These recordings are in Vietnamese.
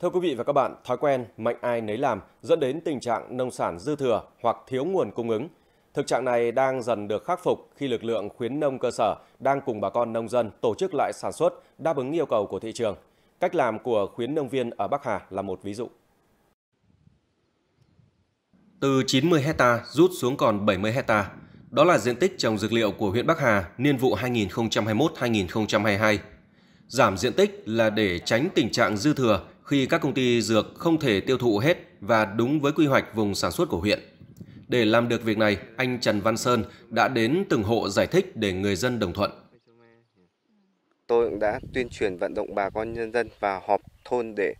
Thưa quý vị và các bạn, thói quen mạnh ai nấy làm dẫn đến tình trạng nông sản dư thừa hoặc thiếu nguồn cung ứng. Thực trạng này đang dần được khắc phục khi lực lượng khuyến nông cơ sở đang cùng bà con nông dân tổ chức lại sản xuất đáp ứng yêu cầu của thị trường. Cách làm của khuyến nông viên ở Bắc Hà là một ví dụ. Từ 90 hecta rút xuống còn 70 hecta. Đó là diện tích trồng dược liệu của huyện Bắc Hà niên vụ 2021-2022. Giảm diện tích là để tránh tình trạng dư thừa khi các công ty dược không thể tiêu thụ hết và đúng với quy hoạch vùng sản xuất của huyện. Để làm được việc này, anh Trần Văn Sơn đã đến từng hộ giải thích để người dân đồng thuận. Tôi cũng đã tuyên truyền vận động bà con nhân dân và họp thôn để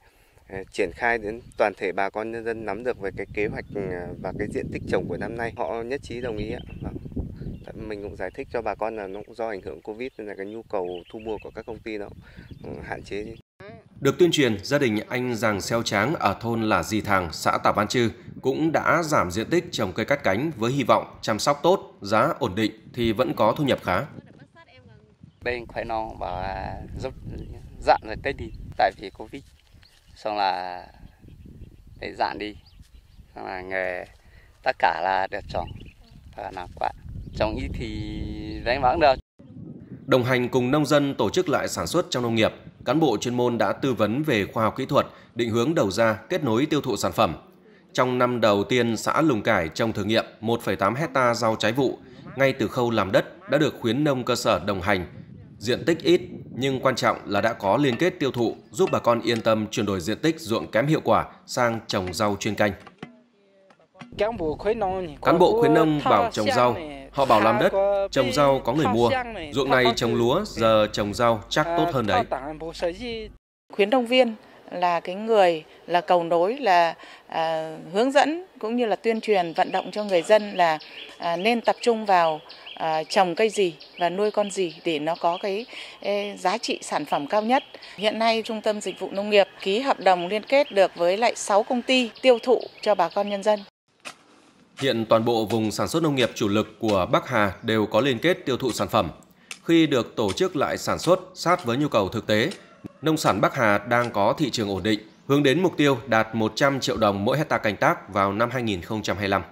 à, triển khai đến toàn thể bà con nhân dân nắm được về cái kế hoạch ừ, và cái diện tích trồng của năm nay. Họ nhất trí đồng ý ạ. Vâng. Mình cũng giải thích cho bà con là nó cũng do ảnh hưởng Covid nên là cái nhu cầu thu mua của các công ty nó hạn chế. Được tuyên truyền, gia đình anh Giàng Xeo Tráng ở thôn là Dì Thàng, xã Tả Văn Chư cũng đã giảm diện tích trồng cây cắt cánh với hy vọng chăm sóc tốt, giá ổn định thì vẫn có thu nhập khá. Bên khoai non là giúp dạn rồi Tết đi, tại vì Covid. Xong là để dạn đi, xong là nghề tất cả là được trồng và làm quả. Trồng ít thì đánh vẫn được. Đồng hành cùng nông dân tổ chức lại sản xuất trong nông nghiệp, cán bộ chuyên môn đã tư vấn về khoa học kỹ thuật, định hướng đầu ra, kết nối tiêu thụ sản phẩm. Trong năm đầu tiên, xã Lùng Cải trồng thử nghiệm 1,8 hecta rau trái vụ, ngay từ khâu làm đất đã được khuyến nông cơ sở đồng hành. Diện tích ít, nhưng quan trọng là đã có liên kết tiêu thụ, giúp bà con yên tâm chuyển đổi diện tích ruộng kém hiệu quả sang trồng rau chuyên canh. Cán bộ khuyến nông bảo trồng rau, họ bảo làm đất, trồng rau có người mua. Ruộng này trồng lúa, giờ trồng rau chắc tốt hơn đấy. Khuyến nông viên là cái người là cầu nối là à, hướng dẫn cũng như là tuyên truyền vận động cho người dân là à, nên tập trung vào à, trồng cây gì và nuôi con gì để nó có cái ê, giá trị sản phẩm cao nhất. Hiện nay Trung tâm Dịch vụ Nông nghiệp ký hợp đồng liên kết được với lại 6 công ty tiêu thụ cho bà con nhân dân. Hiện toàn bộ vùng sản xuất nông nghiệp chủ lực của Bắc Hà đều có liên kết tiêu thụ sản phẩm. Khi được tổ chức lại sản xuất sát với nhu cầu thực tế, nông sản Bắc Hà đang có thị trường ổn định, hướng đến mục tiêu đạt 100 triệu đồng mỗi hecta canh tác vào năm 2025.